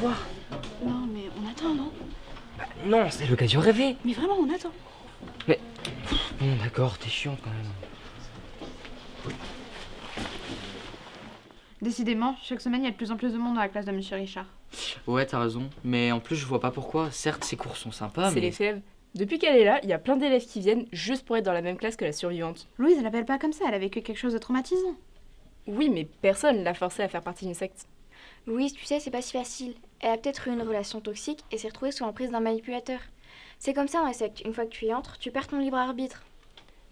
voir. Non, mais on attend, non? Bah, non, c'est l'occasion rêvée. Mais vraiment, on attend. Bon, d'accord, t'es chiant quand même. Décidément, chaque semaine, il y a de plus en plus de monde dans la classe de Monsieur Richard. Ouais, t'as raison. Mais en plus, je vois pas pourquoi. Certes, ces cours sont sympas, C'est mais. les fèves. Depuis qu'elle est là, il y a plein d'élèves qui viennent juste pour être dans la même classe que la survivante. Louise, elle appelle pas comme ça, elle a vécu quelque chose de traumatisant. Oui, mais personne l'a forcée à faire partie d'une secte. Louise, tu sais, c'est pas si facile. Elle a peut-être eu une relation toxique et s'est retrouvée sous l'emprise d'un manipulateur. C'est comme ça dans les sectes. Une fois que tu y entres, tu perds ton libre arbitre.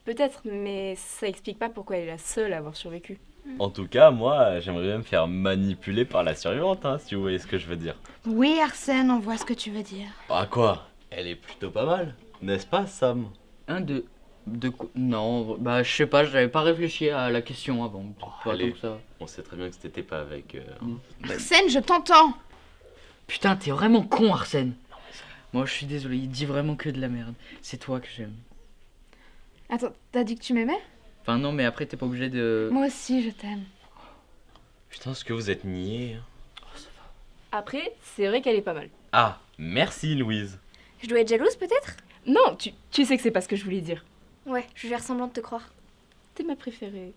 Peut-être, mais ça explique pas pourquoi elle est la seule à avoir survécu. En tout cas, moi, j'aimerais bien me faire manipuler par la survivante, hein, si vous voyez ce que je veux dire. Oui, Arsène, on voit ce que tu veux dire. Ah quoi? Elle est plutôt pas mal, n'est-ce pas, Sam? Un, de. De quoi Non, bah, je sais pas, j'avais pas réfléchi à la question avant. Pas allez. ça. On sait très bien que t'étais pas avec... euh, Arsène, je t'entends Putain, t'es vraiment con, Arsène. Moi, je suis désolé, il dit vraiment que de la merde. C'est toi que j'aime. Attends, t'as dit que tu m'aimais? Enfin, non, mais après, t'es pas obligé de. Moi aussi, je t'aime. Putain, ce que vous êtes niais. hein? Après, c'est vrai qu'elle est pas mal. Ah, merci Louise. Je dois être jalouse peut-être? Non, tu, tu sais que c'est pas ce que je voulais dire. Ouais, je vais faire semblant de te croire. T'es ma préférée.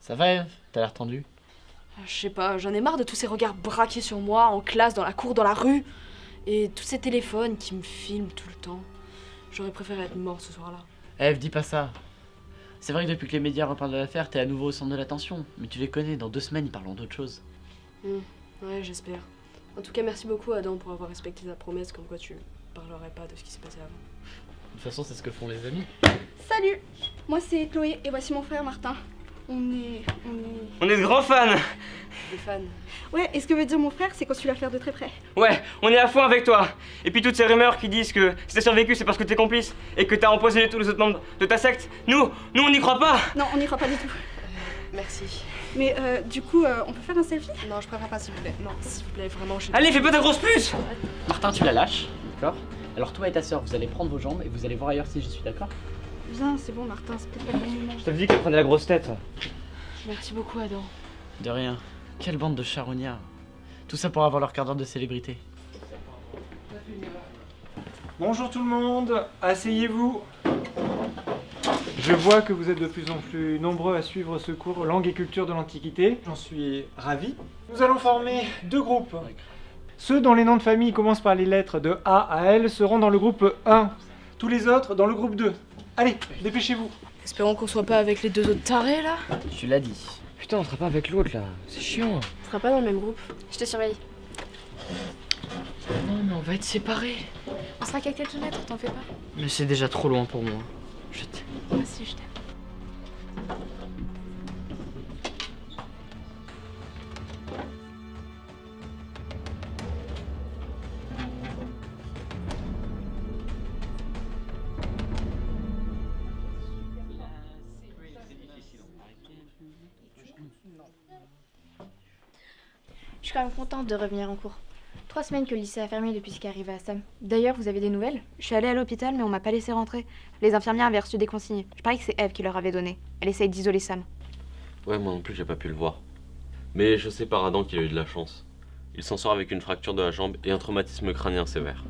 Ça va, Eve T'as l'air tendu? Ah, Je sais pas, j'en ai marre de tous ces regards braqués sur moi, en classe, dans la cour, dans la rue. Et tous ces téléphones qui me filment tout le temps. J'aurais préféré être mort ce soir-là. Eve, dis pas ça. C'est vrai que depuis que les médias reparlent de l'affaire, t'es à nouveau au centre de l'attention. Mais tu les connais, dans deux semaines, ils parleront d'autre chose. Ouais, j'espère. En tout cas, merci beaucoup Adam pour avoir respecté ta promesse comme quoi tu parlerais pas de ce qui s'est passé avant. De toute façon, c'est ce que font les amis. Salut Moi c'est Chloé et voici mon frère Martin. On est. On est. On est de grands fans Des fans. Ouais, et ce que veut dire mon frère, c'est qu'on suit l'affaire de très près. Ouais, on est à fond avec toi Et puis toutes ces rumeurs qui disent que si t'as survécu, c'est parce que t'es complice et que t'as empoisonné tous les autres membres de ta secte, nous, nous on n'y croit pas Non, on n'y croit pas du tout. Merci. Mais euh, du coup, euh, on peut faire un selfie? Non, je préfère pas, s'il vous plaît. Non, s'il vous plaît, vraiment, je. Allez, fais pas ta grosse puce Martin, tu la lâches, d'accord? Alors toi et ta soeur, vous allez prendre vos jambes et vous allez voir ailleurs si je suis d'accord? Viens, c'est bon Martin, c'est peut-être pas le bon moment. Je t'avais dit qu'elle prenait la grosse tête. Merci beaucoup Adam. De rien. Quelle bande de charognards. Tout ça pour avoir leur quart d'heure de célébrité. Bonjour tout le monde, asseyez-vous. Je vois que vous êtes de plus en plus nombreux à suivre ce cours Langue et culture de l'Antiquité. J'en suis ravi. Nous allons former deux groupes. Ceux dont les noms de famille commencent par les lettres de A à L seront dans le groupe 1. Tous les autres dans le groupe 2. Allez, dépêchez-vous. Espérons qu'on soit pas avec les deux autres tarés là. Tu l'as dit. Putain, on sera pas avec l'autre là. C'est chiant. On sera pas dans le même groupe. Je te surveille. Non, mais on va être séparés. On sera qu'à quelques mètres, t'en fais pas. Mais c'est déjà trop loin pour moi. Je t'aime. Moi aussi, je t'aime. Suis quand même contente de revenir en cours. Trois semaines que le lycée a fermé depuis ce qui est arrivé à Sam. D'ailleurs, vous avez des nouvelles? Je suis allée à l'hôpital, mais on m'a pas laissé rentrer. Les infirmières avaient reçu des consignes. Je parie que c'est Eve qui leur avait donné. Elle essaye d'isoler Sam. Ouais, moi non plus, j'ai pas pu le voir. Mais je sais par Adam qu'il a eu de la chance. Il s'en sort avec une fracture de la jambe et un traumatisme crânien sévère.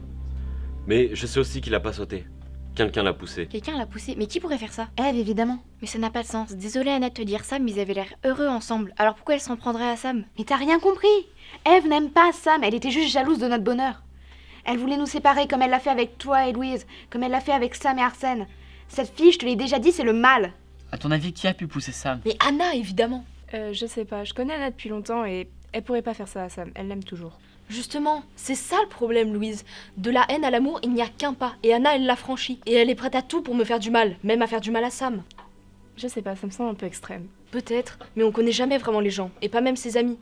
Mais je sais aussi qu'il a pas sauté. Quelqu'un l'a poussé. Quelqu'un l'a poussé. Mais qui pourrait faire ça? Eve, évidemment. Mais ça n'a pas de sens. Désolée Anna de te dire ça, mais ils avaient l'air heureux ensemble. Alors pourquoi elle s'en prendrait à Sam? Mais t'as rien compris Eve n'aime pas Sam, elle était juste jalouse de notre bonheur. Elle voulait nous séparer comme elle l'a fait avec toi et Louise, comme elle l'a fait avec Sam et Arsène. Cette fille, je te l'ai déjà dit, c'est le mal. À ton avis, qui a pu pousser Sam? Mais Anna, évidemment. Euh, je sais pas, je connais Anna depuis longtemps et elle pourrait pas faire ça à Sam. Elle l'aime toujours. Justement, c'est ça le problème, Louise. De la haine à l'amour, il n'y a qu'un pas. Et Anna, elle l'a franchi. Et elle est prête à tout pour me faire du mal, même à faire du mal à Sam. Je sais pas, ça me semble un peu extrême. Peut-être, mais on connaît jamais vraiment les gens, et pas même ses amis.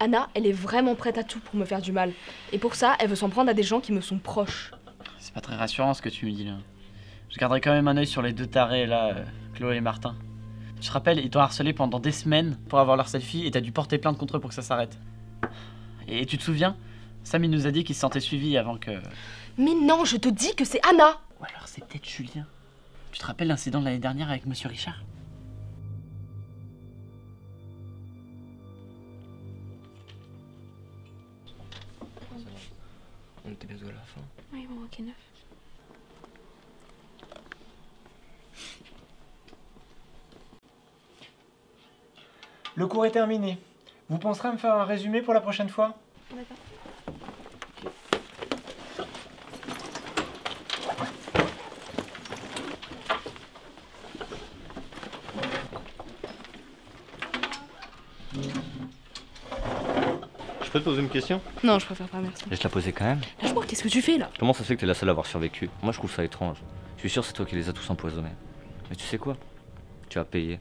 Anna, elle est vraiment prête à tout pour me faire du mal. Et pour ça, elle veut s'en prendre à des gens qui me sont proches. C'est pas très rassurant ce que tu me dis là. Je garderai quand même un œil sur les deux tarés là, euh, Chloé et Martin. Tu te rappelles, ils t'ont harcelé pendant des semaines pour avoir leur selfie et t'as dû porter plainte contre eux pour que ça s'arrête. Et tu te souviens Sam il nous a dit qu'il se sentait suivi avant que. Mais non, je te dis que c'est Anna Ou alors c'est peut-être Julien. Tu te rappelles l'incident de l'année dernière avec Monsieur Richard? On était bientôt à la fin. Oui, bon, ok, neuf. Le cours est terminé. Vous penserez à me faire un résumé pour la prochaine fois? D'accord. Je peux te poser une question? Non, je préfère pas, merci. Je te la poser quand même. Lâche-moi, qu'est-ce que tu fais là? Comment ça se fait que t'es la seule à avoir survécu? Moi je trouve ça étrange. Je suis sûr que c'est toi qui les as tous empoisonnés. Mais tu sais quoi? Tu as payé.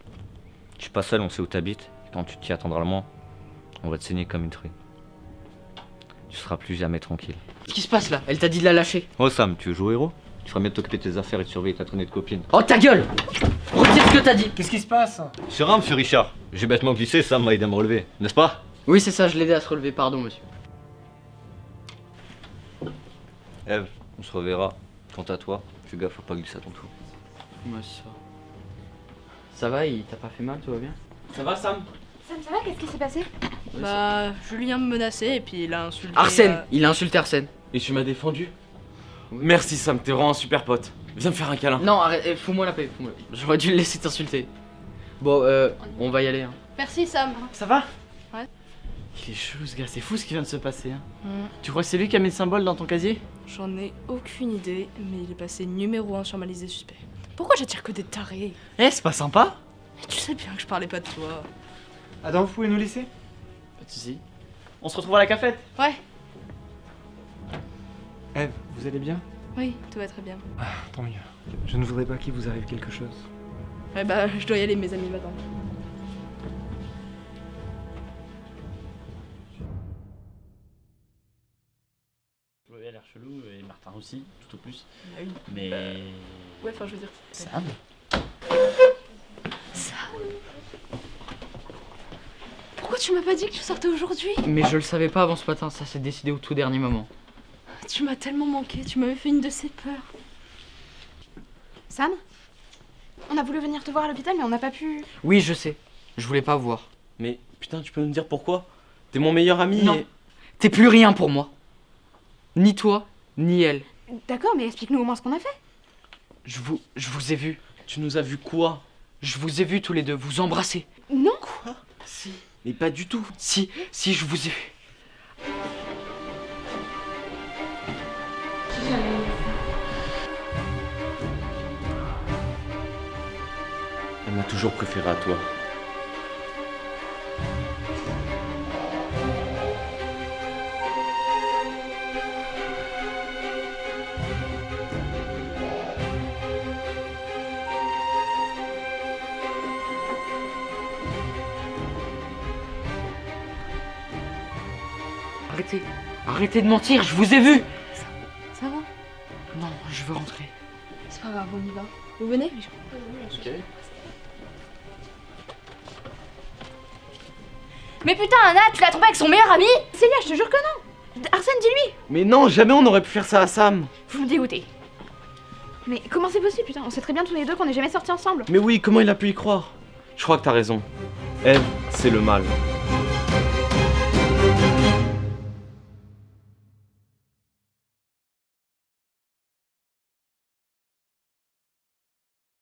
Je suis pas seul, on sait où t'habites. Quand tu t'y attendras le moins, on va te saigner comme une truie. Tu seras plus jamais tranquille. Qu'est-ce qui se passe là? Elle t'a dit de la lâcher. Oh Sam, tu veux jouer au héros? Tu feras mieux de t'occuper de tes affaires et de surveiller ta traînée de copine. Oh ta gueule Retire ce que t'as dit Qu'est-ce qui se passe? Sur un, monsieur Richard. J'ai bêtement glissé, Sam m'a aidé à me relever, n'est-ce pas? Oui, c'est ça, je l'aidais à se relever, pardon, monsieur. Eve, on se reverra. Quant à toi, fais gaffe, faut pas glisser à ton tour. Ouais, ça. Ça va, il t'a pas fait mal, tout va bien? Ça va, Sam? Sam, ça va Qu'est-ce qui s'est passé Bah, Julien me menaçait et puis il a insulté. Arsène euh, Il a insulté Arsène. Et tu m'as défendu? Merci, Sam, t'es vraiment un super pote. Viens me faire un câlin. Non, arrête, eh, fous-moi la paix. fous-moi- J'aurais dû le laisser t'insulter. Bon, euh, on va y aller. Hein. Merci, Sam. Ça va? Ouais. Il est chelou ce gars, c'est fou ce qui vient de se passer. Hein. Hmm, Tu crois que c'est lui qui a mis le symbole dans ton casier? J'en ai aucune idée, mais il est passé numéro 1 sur ma liste des suspects. Pourquoi j'attire que des tarés? Eh, c'est pas sympa Tu sais bien que je parlais pas de toi. Adam, vous pouvez nous laisser? Pas de soucis. On se retrouve à la cafette? Ouais, Eve, vous allez bien? Oui, tout va très bien. Tant mieux. Je ne voudrais pas qu'il vous arrive quelque chose. Ouais, bah, je dois y aller, mes amis m'attendent. Chloé a l'air chelou et Martin aussi, tout au plus. Ah oui. Mais. Ouais, enfin, je veux dire. Sam Pourquoi tu m'as pas dit que tu sortais aujourd'hui Mais je le savais pas avant ce matin, ça s'est décidé au tout dernier moment. Tu m'as tellement manqué, tu m'avais fait une de ces peurs. Sam On a voulu venir te voir à l'hôpital, mais on n'a pas pu. Oui, je sais. Je voulais pas voir. Mais putain, tu peux me dire pourquoi? T'es mon meilleur ami Non. et- T'es plus rien pour moi. Ni toi, ni elle. D'accord, mais explique-nous au moins ce qu'on a fait. Je vous, je vous ai vu. Tu nous as vu quoi? Je vous ai vu tous les deux vous embrasser. Non Si, Mais pas du tout. si, si, je vous ai vu. Elle m'a toujours préféré à toi. Arrêtez. Arrêtez de mentir, je vous ai vu. Ça va? Non, je veux rentrer. C'est pas grave, on y va. Vous venez? Mais putain, Anna, tu l'as trompé avec son meilleur ami? Célia, je te jure que non Arsène, dis-lui Mais non, jamais on aurait pu faire ça à Sam. Vous me dégoûtez. Mais comment c'est possible, putain? On sait très bien tous les deux qu'on n'est jamais sortis ensemble. Mais oui, comment il a pu y croire? Je crois que t'as raison. Eve, c'est le mal.